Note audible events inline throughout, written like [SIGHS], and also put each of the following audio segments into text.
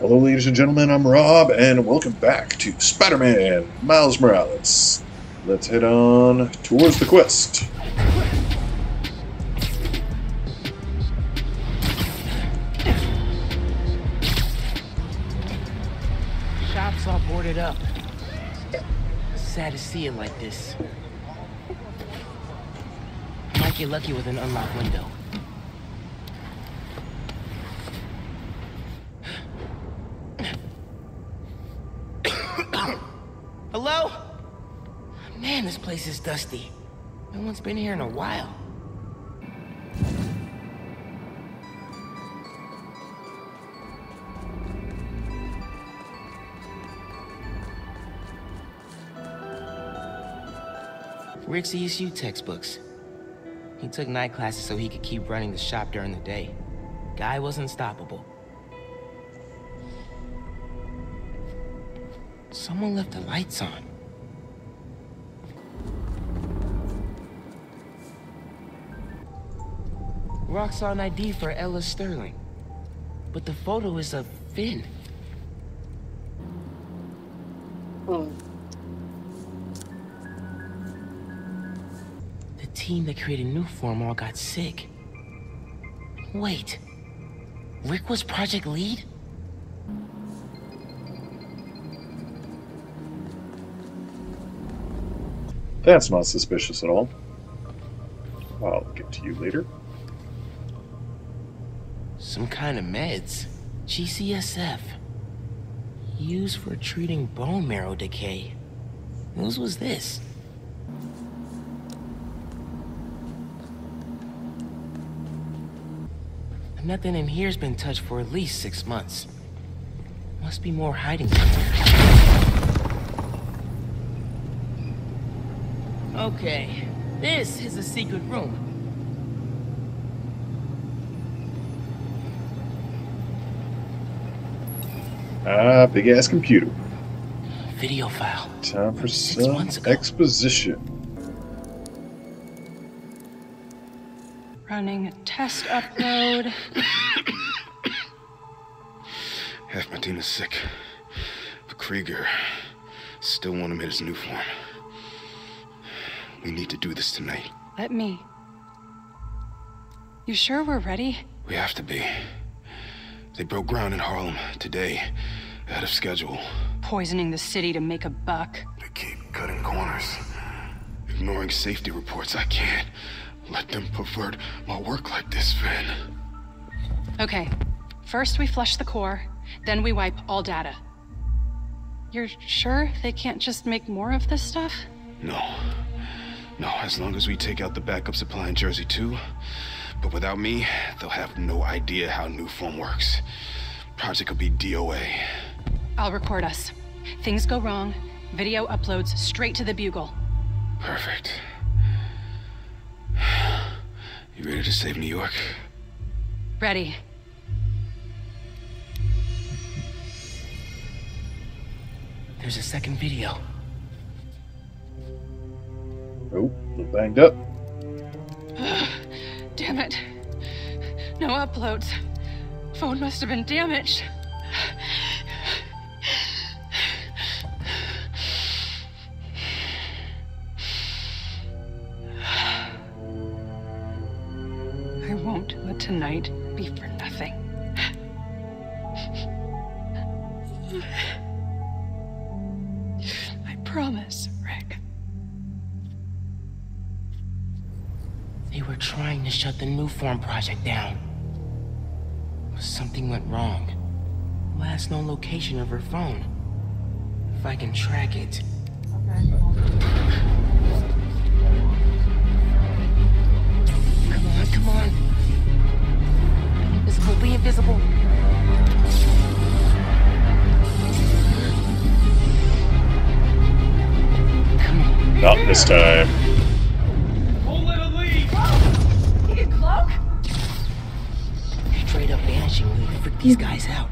Hello, ladies and gentlemen. I'm Rob, and welcome back to Spider-Man: Miles Morales. Let's head on towards the quest. Shop's all boarded up. Sad to see it like this. Might get lucky with an unlocked window. Hello? Man, this place is dusty. No one's been here in a while. Rick's ESU textbooks. He took night classes so he could keep running the shop during the day. Guy was unstoppable. Someone left the lights on. Roxxon ID for Ella Sterling. But the photo is of Phin. Hmm. The team that created Nuform all got sick. Wait. Rick was project lead? That's not suspicious at all. I'll get to you later. Some kind of meds. GCSF. Used for treating bone marrow decay. Whose was this? Nothing in here's been touched for at least six months. Must be more hiding somewhere. Okay, this is a secret room. Ah, big ass computer. Video file. Time for Six some exposition. Running a test upload. Half my team is sick. But Krieger still want him in his new form. We need to do this tonight. Let me. You sure we're ready? We have to be. They broke ground in Harlem today, ahead of schedule. Poisoning the city to make a buck. They keep cutting corners, ignoring safety reports. I can't let them pervert my work like this, Phin. Okay, first we flush the core, then we wipe all data. You're sure they can't just make more of this stuff? No. No, as long as we take out the backup supply in Jersey too. But without me, they'll have no idea how Nuform works. Project will be DOA. I'll record us. Things go wrong, video uploads straight to the Bugle. Perfect. You ready to save New York? Ready. There's a second video. Oh, a little banged up. [SIGHS] Damn it. No uploads. Phone must have been damaged. Tonight be for nothing. I promise, Rick. They were trying to shut the Nuform project down. Something went wrong. Last known location of her phone. If I can track it. Okay. Come on, come on. Be invisible, be invisible. Come on. Not this time. Straight up vanishing really freak these guys out.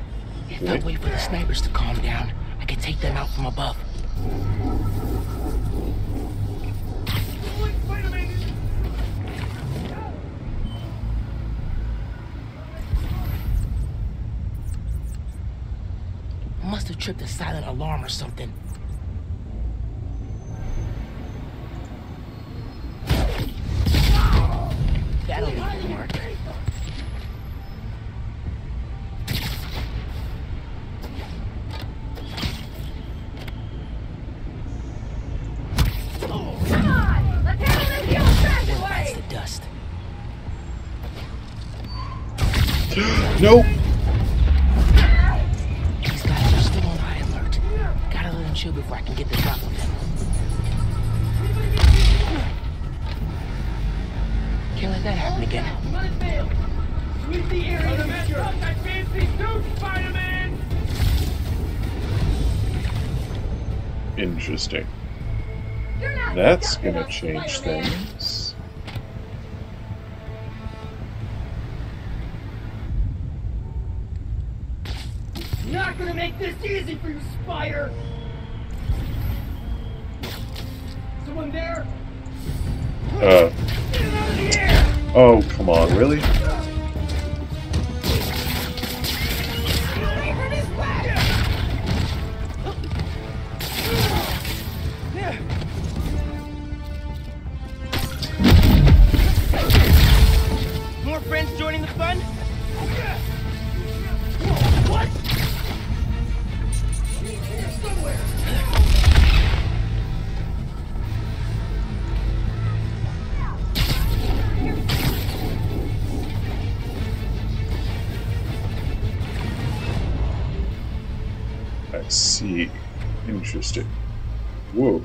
If I wait for the snipers to calm down, I can take them out from above. Must have tripped a silent alarm or something. That'll leave a. Nope. Gonna change things. Not gonna make this easy for you, Spire! Someone there? Uh. Oh, come on, really? Interesting. Whoa.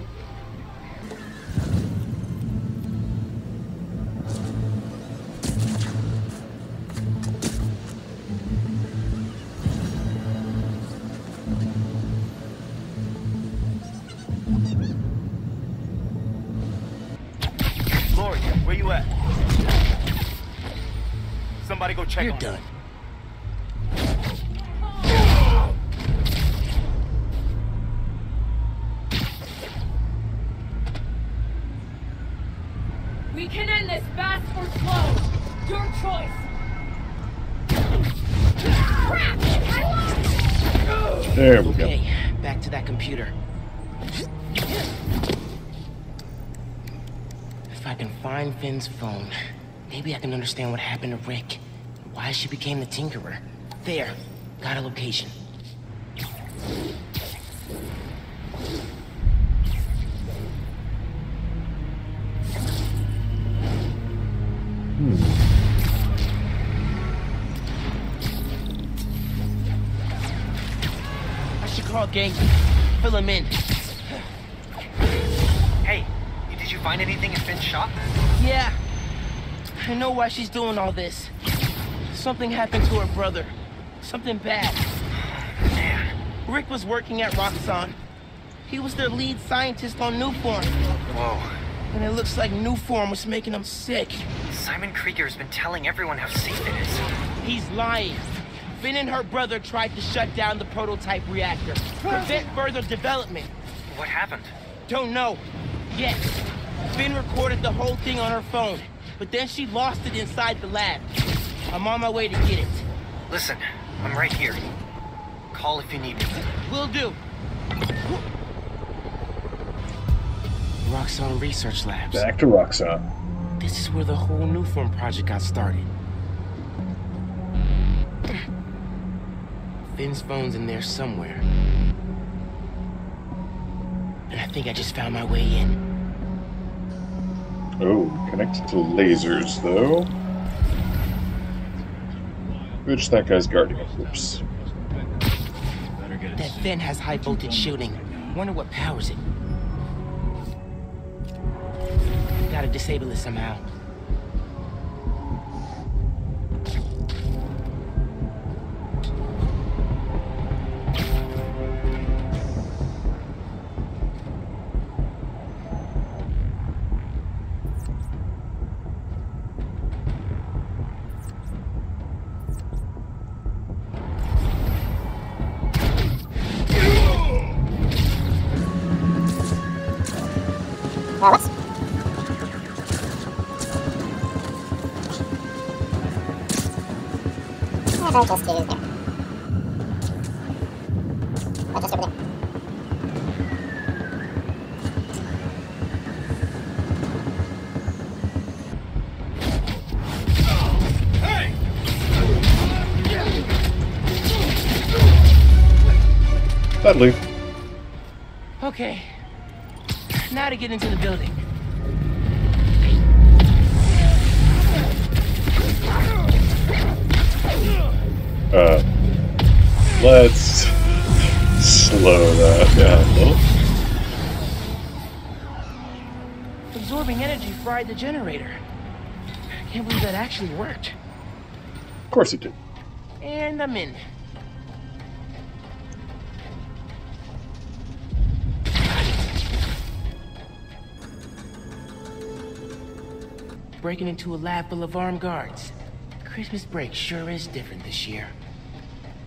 Lori, where you at? Somebody go check You're on her. done. We can end this fast or slow. Your choice. Crap! I lost! There we go. Okay, back to that computer. If I can find Phin's phone, maybe I can understand what happened to Rick. Why she became the Tinkerer. There, got a location. I should call Ganke. Fill him in. Hey, did you find anything in Phin's shop? Yeah. I know why she's doing all this. Something happened to her brother. Something bad. Man, Rick was working at Roxxon. He was their lead scientist on Nuform. whoa. And it looks like Nuform was making him sick. Simon Krieger's been telling everyone how safe it is. He's lying. Phin and her brother tried to shut down the prototype reactor. Prevent further development. What happened? Don't know. Yet. Phin recorded the whole thing on her phone. But then she lost it inside the lab. I'm on my way to get it. Listen, I'm right here. Call if you need me. Will do. Roxxon Research Labs. Back to Roxxon. This is where the whole Nuform project got started. Phin's phone's in there somewhere. And I think I just found my way in. Oh, connected to lasers, though. Which that guy's guarding, Oops. That Finn has high voltage shielding. Wonder what powers it. Gotta disable it somehow. I just get in there? I just over there. Okay. Now to get into the building. Slow that down. Absorbing energy fried the generator. I Can't believe that actually worked. Of course it did. And I'm in. Breaking into a lab full of armed guards. Christmas break sure is different this year.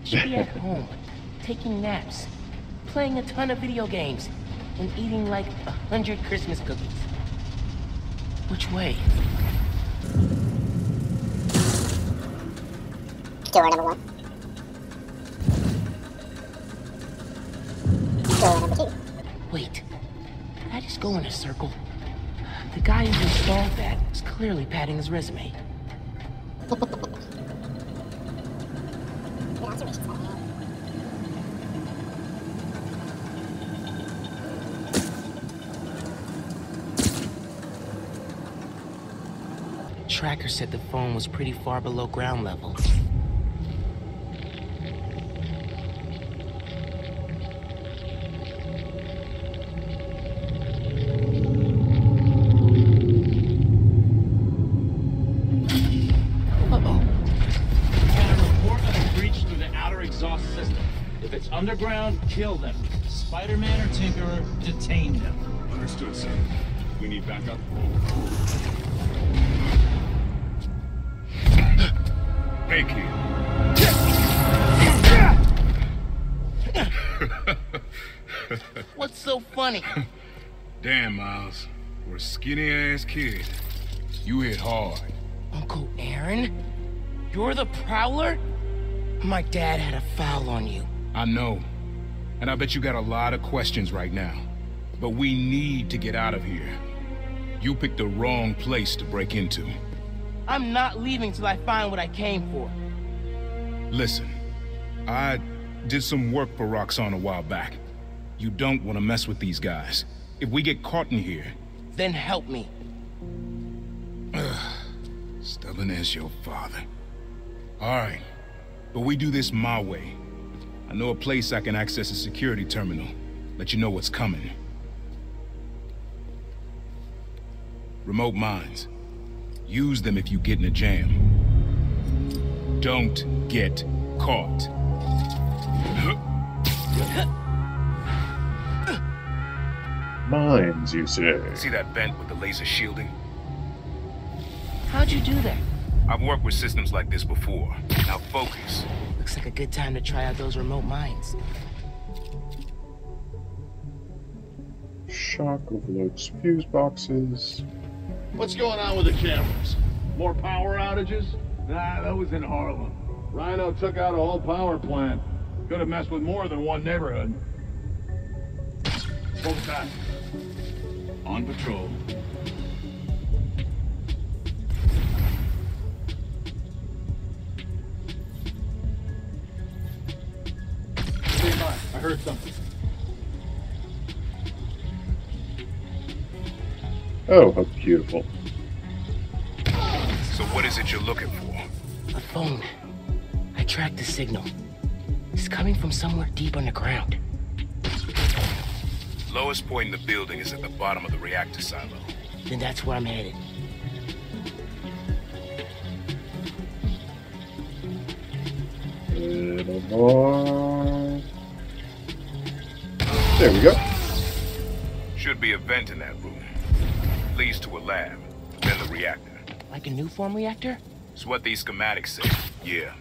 Should be at [LAUGHS] home, taking naps, playing a ton of video games, and eating like a hundred Christmas cookies. Which way? Door number one. Door number two. Wait, did I just go in a circle? The guy who installed that is clearly padding his resume. [LAUGHS] Tracker said the phone was pretty far below ground level. Uh-oh. Can report of a breach through the outer exhaust system. If it's underground, kill them. Spider-Man or Tinkerer, detain them. Understood, sir. We need backup. [LAUGHS] What's so funny? [LAUGHS] Damn, Miles. For a skinny ass kid, you hit hard. Uncle Aaron? You're the Prowler? My dad had a foul on you. I know. And I bet you got a lot of questions right now. But we need to get out of here. You picked the wrong place to break into. I'm not leaving till I find what I came for. Listen, I did some work for Roxxon a while back. You don't want to mess with these guys. If we get caught in here, Then help me. stubborn as your father. All right, but we do this my way. I know a place I can access a security terminal. Let you know what's coming. Remote mines. Use them if you get in a jam. Don't get caught. Mines, you say? See that vent with the laser shielding? How'd you do that? I've worked with systems like this before. Now focus. Looks like a good time to try out those remote mines. Shock overloads fuse boxes. What's going on with the cameras? More power outages? Nah, that was in Harlem. Rhino took out a whole power plant. Could have messed with more than one neighborhood. Hold tight. On patrol. I heard something. Oh, how beautiful. So what is it you're looking for? A phone. I tracked the signal. It's coming from somewhere deep underground. Lowest point in the building is at the bottom of the reactor silo. Then that's where I'm headed. Little more. There we go. Should be a vent in that room. Leads to a lab, then the reactor. Like a Nuform reactor? It's what these schematics say. Yeah.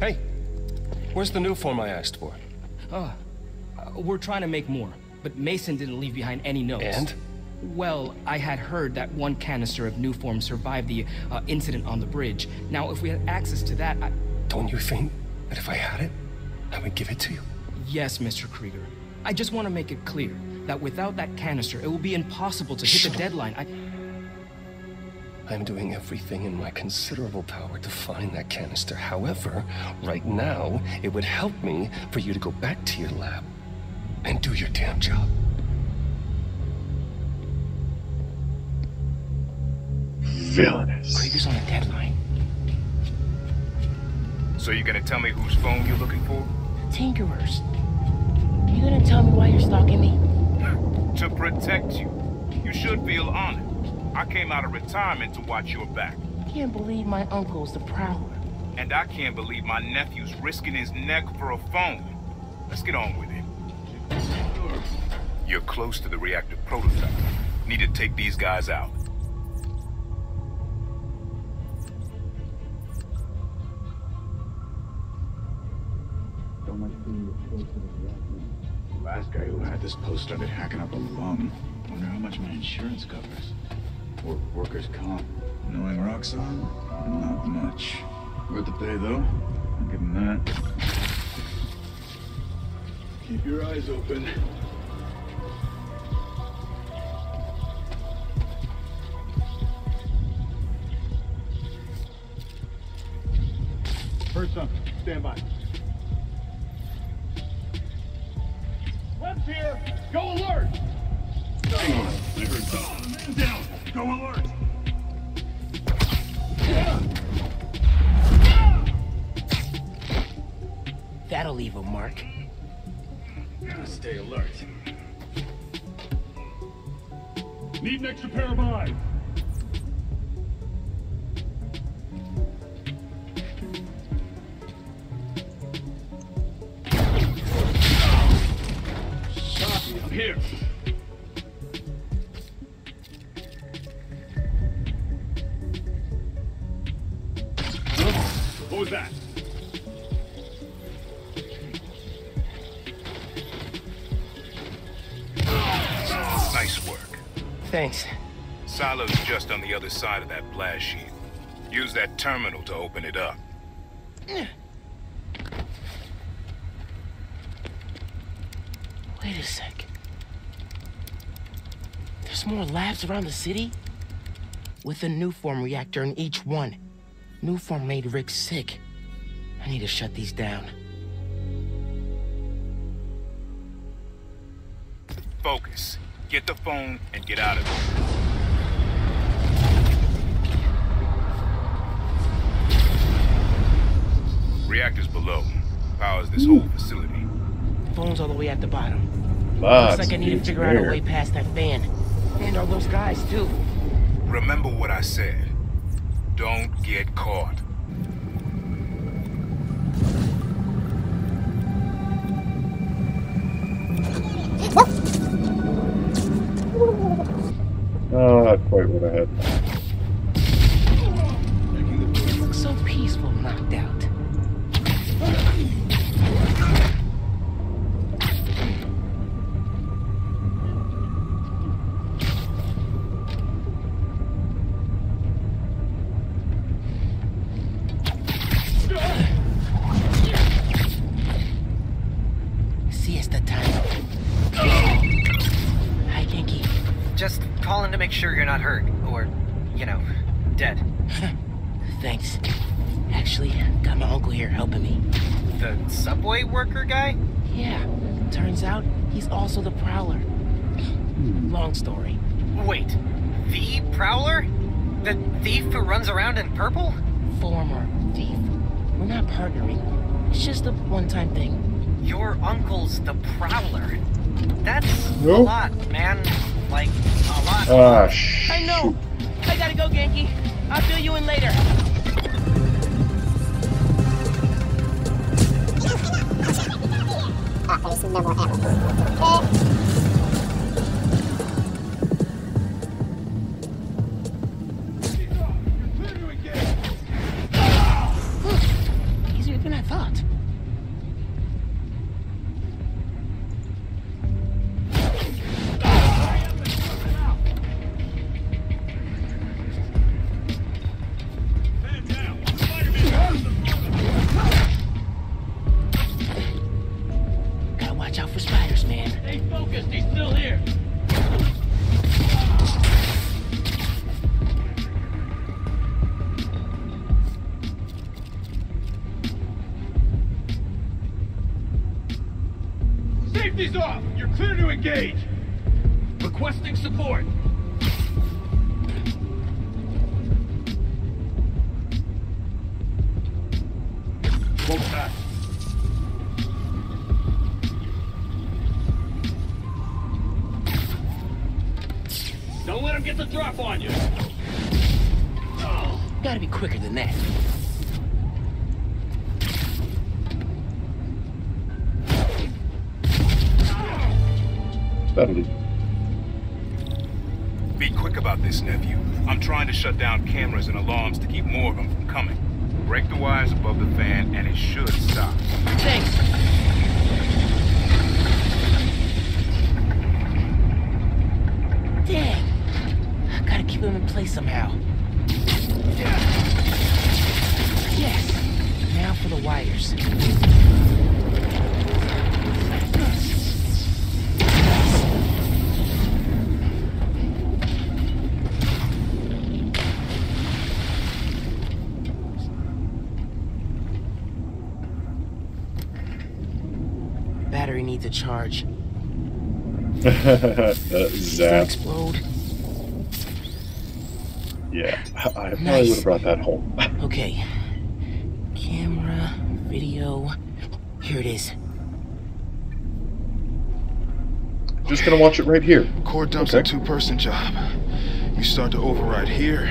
Hey, where's the Nuform I asked for? Oh, Uh, we're trying to make more, but Mason didn't leave behind any notes. And? Well, I had heard that one canister of Nuform survived the uh, incident on the bridge. Now, if we had access to that, I... Don't you think that if I had it, I would give it to you? Yes, Mr. Krieger. I just want to make it clear that without that canister, it will be impossible to hit the deadline. I... I'm doing everything in my considerable power to find that canister. However, right now, it would help me for you to go back to your lab and do your damn job. Villainous. Krieger's on a deadline. So you're gonna tell me whose phone you're looking for? Tinkerers. You gonna tell me why you're stalking me? [LAUGHS] To protect you. You should feel honored. I came out of retirement to watch your back. I Can't believe my uncle's the Prowler. And I can't believe my nephew's risking his neck for a phone. Let's get on with it. You're close to the reactor prototype. Need to take these guys out. This post started hacking up a lung. Wonder how much my insurance covers. Or workers' comp. Knowing Roxxon? Not much. Worth the pay, though. I'll give him that. Keep your eyes open. Heard something. Stand by. Go alert! Hang on. I heard something. Man down! Go alert! That'll leave a mark. Gotta stay alert. Need an extra pair of eyes. Other side of that blast shield. Use that terminal to open it up. Wait a sec. There's more labs around the city? With a Nuform reactor in each one. Nuform made Rick sick. I need to shut these down. Focus. Get the phone and get out of there. Reactors below. Powers this whole facility. Phone's all the way at the bottom. Lots Looks like I need to of figure out a way past that fan. And all those guys, too. Remember what I said. Don't get caught. Oh, not quite what I make sure you're not hurt, or, you know, dead. [LAUGHS] Thanks. Actually, got my uncle here helping me. The subway worker guy? Yeah, turns out he's also the Prowler. Hmm. Long story. Wait, the Prowler? The thief who runs around in purple? Former thief. We're not partnering. It's just a one-time thing. Your uncle's the Prowler. That's a lot, man. Like, a lot. Ah, sh. I know. I gotta go, Ganke. I'll fill you in later. Ah, there's no more ammo. That'll. Be quick about this, nephew. I'm trying to shut down cameras and alarms to keep more of them from coming. Break the wires above the fan and it should stop. Thanks. Dang. I gotta keep him in place somehow. Yes. Now for the wires. Battery charge. [LAUGHS] Don't zap. explode. Yeah, I probably Nice. would have brought that home. [LAUGHS] Okay. Camera, video. Here it is. Just gonna watch it right here. Core dump's Okay. a two-person job. You start to override here.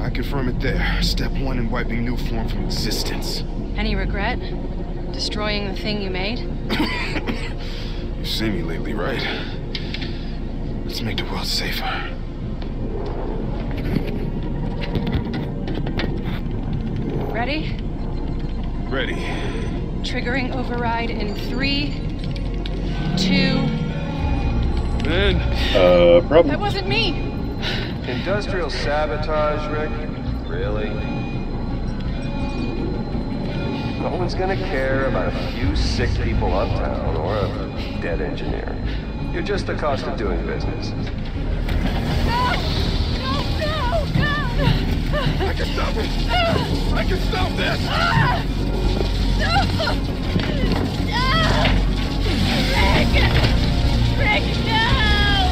I confirm it there. Step one in wiping Nuform from existence. Any regret? Destroying the thing you made? [COUGHS] You've seen me lately, right? Let's make the world safer. Ready? Ready. Triggering override in three, two. Ben. Uh, probably. That wasn't me! Industrial sabotage, Rick? Really? No one's gonna care about a few sick people uptown or a dead engineer. You're just the cost of doing business. No! No, no, no! I can stop it! I can stop this!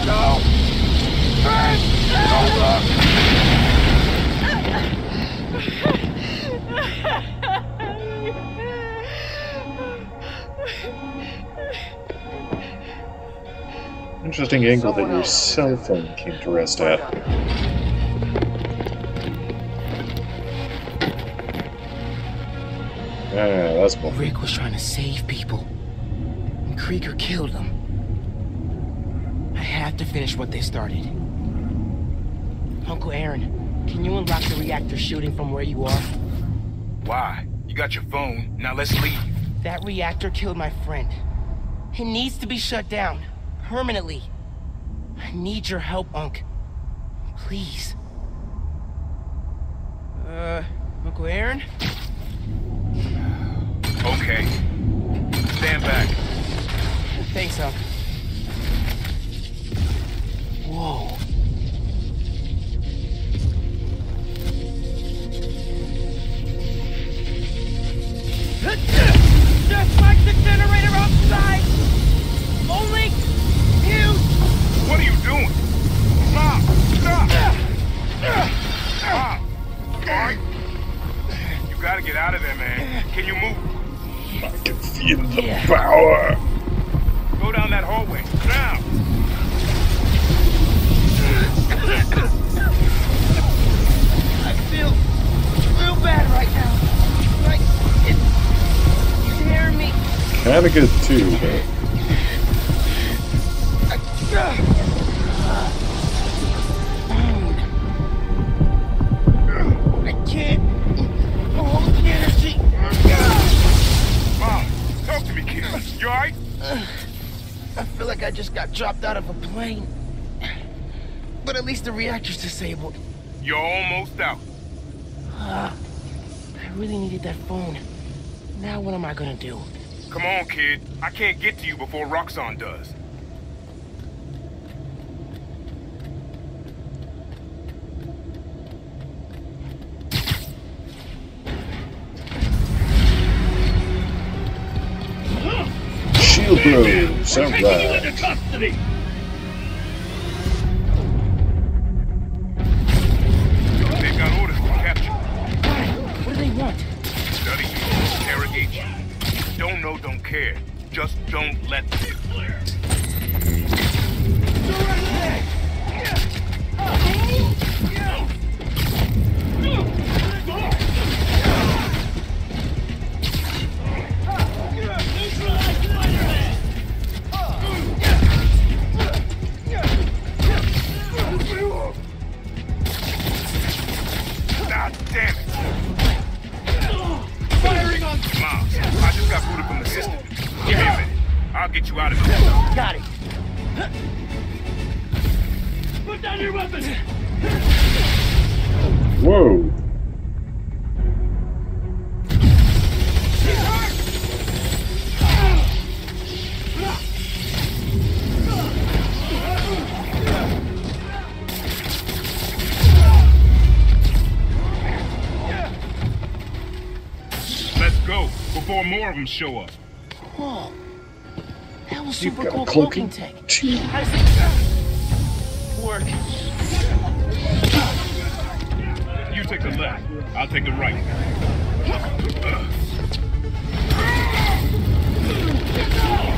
No! Phin! Don't look! Interesting angle that your cell phone came to rest at. Yeah, that's cool. Rick was trying to save people. And Krieger killed them. I have to finish what they started. Uncle Aaron, can you unlock the reactor shooting from where you are? Why? You got your phone. Now let's leave. That reactor killed my friend. It needs to be shut down. Permanently. I need your help, Unc. Please. Uh, Uncle Aaron? Okay. Stand back. Thanks, Unc. Whoa. What are you doing? Mom! Stop! Mom! Alright? You gotta get out of there, man. Can you move? I can feel the power. Go down that hallway. Now! I feel real bad right now. Like it's tearing me. Kinda good too, but uh, dropped out of a plane. But at least the reactor's disabled. You're almost out. Ah, I really needed that phone. Now what am I gonna do? Come on, kid. I can't get to you before Roxxon does. Study interrogation. Don't know, don't care. Just don't let them. Down your weapon. Whoa. Let's go before more of them show up. Whoa. That was super cool cloaking cloaking tech. team. Take the left. I'll take the right.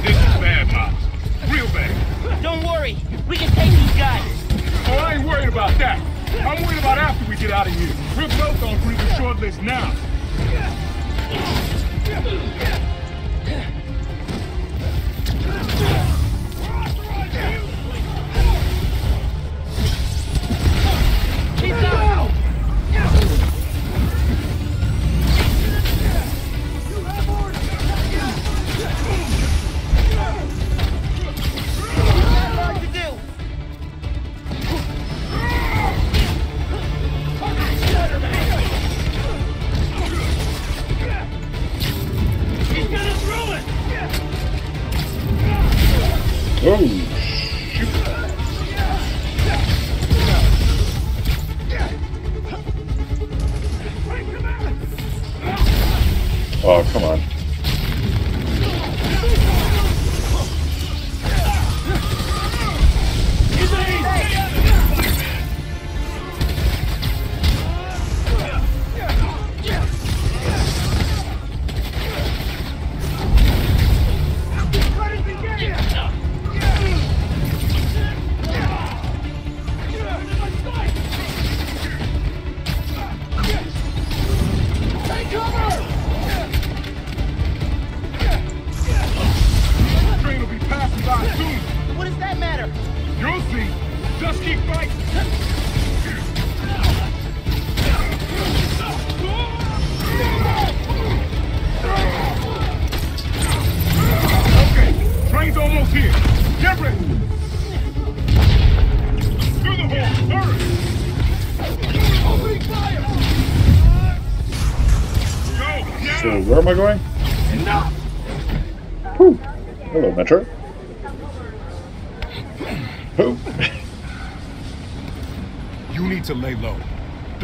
This is bad, Miles. Real bad. Don't worry. We can take these guys. Oh, I ain't worried about that. I'm worried about after we get out of here. We're both on pretty short list now.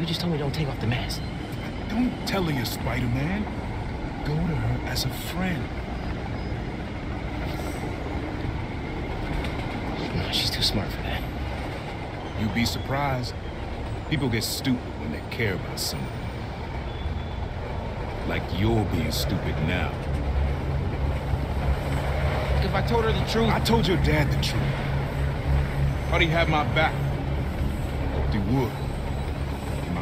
You just told me don't take off the mask. Don't tell her you're Spider-Man. Go to her as a friend. No, she's too smart for that. You'd be surprised. People get stupid when they care about someone. Like you're being stupid now. If I told her the truth... I told your dad the truth. Thought he have my back. Hoped he would.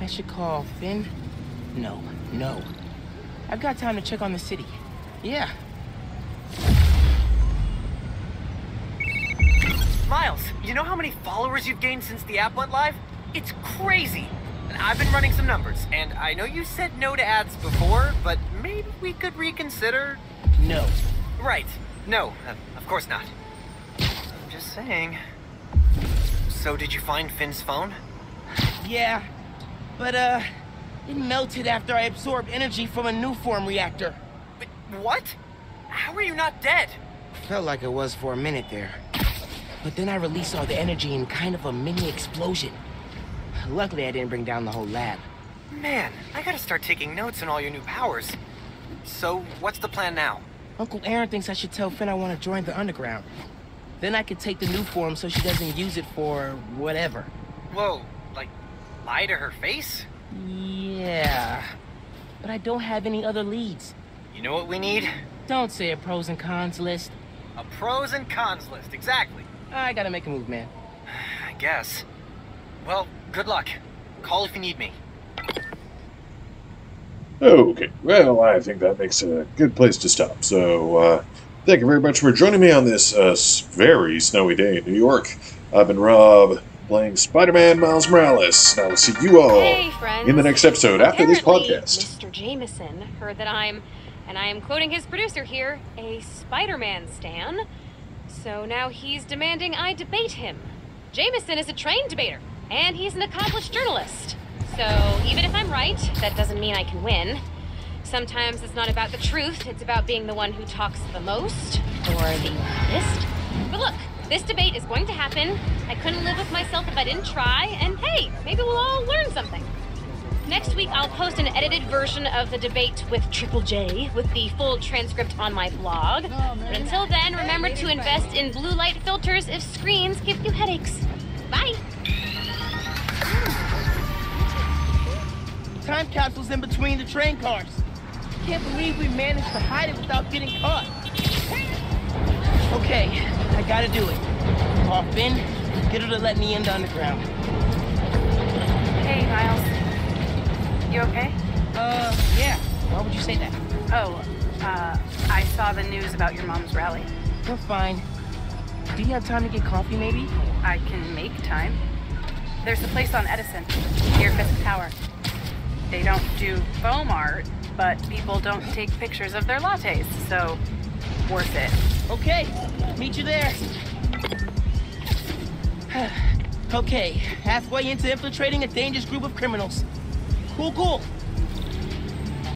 I should call Phin. No, no. I've got time to check on the city. Yeah. Miles, you know how many followers you've gained since the app went live? It's crazy. And I've been running some numbers, and I know you said no to ads before, but maybe we could reconsider. No. Right. No, uh, of course not. I'm just saying. So, did you find Phin's phone? Yeah. But, uh, it melted after I absorbed energy from a Nuform reactor. But what? How are you not dead? Felt like it was for a minute there. But then I released all the energy in kind of a mini explosion. Luckily, I didn't bring down the whole lab. Man, I gotta start taking notes on all your new powers. So, what's the plan now? Uncle Aaron thinks I should tell Phin I want to join the underground. Then I could take the Nuform so she doesn't use it for whatever. Whoa, like, lie to her face? Yeah. But I don't have any other leads. You know what we need? Don't say a pros and cons list. A pros and cons list, exactly. I gotta make a move, man. [SIGHS] I guess. Well, good luck. Call if you need me. Okay, well, I think that makes a good place to stop. So, uh, thank you very much for joining me on this uh, very snowy day in New York. I've been Rob, playing Spider-Man Miles Morales. And I will see you all hey, in the next episode after this podcast. Mr. Jameson heard that I'm, and I am quoting his producer here, a Spider-Man stan. So now he's demanding I debate him. Jameson is a trained debater, and he's an accomplished journalist. So even if I'm right, that doesn't mean I can win. Sometimes it's not about the truth, it's about being the one who talks the most, or the loudest. But look, this debate is going to happen. I couldn't live with myself if I didn't try, and hey, maybe we'll all learn something. Next week, I'll post an edited version of the debate with Triple J with the full transcript on my blog. Oh, but until then, remember to invest in blue light filters if screens give you headaches. Bye! Time capsule's in between the train cars. Can't believe we managed to hide it without getting caught. Okay, I gotta do it. Call Phin, get her to let me in the underground. Hey, Miles. You okay? Uh, yeah. Why would you say that? Oh, uh, I saw the news about your mom's rally. We're fine. Do you have time to get coffee, maybe? I can make time. There's a place on Edison, near Fisk Tower. They don't do foam art, but people don't take pictures of their lattes, so worth it. Okay, meet you there. [SIGHS] okay, halfway into infiltrating a dangerous group of criminals. Cool, cool.